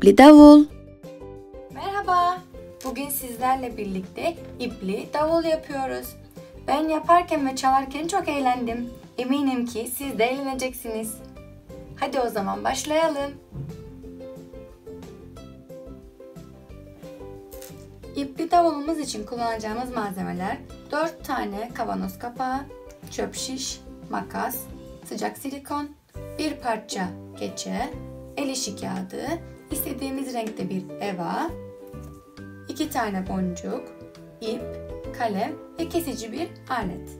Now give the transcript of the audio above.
İpli davul. Merhaba. Bugün sizlerle birlikte ipli davul yapıyoruz. Ben yaparken ve çalarken çok eğlendim. Eminim ki siz de eğleneceksiniz. Hadi o zaman başlayalım. İpli davulumuz için kullanacağımız malzemeler 4 tane kavanoz kapağı, çöp şiş, makas, sıcak silikon, bir parça keçe, el işi kağıdı, istediğimiz renkte bir eva, iki tane boncuk, ip, kalem ve kesici bir alet.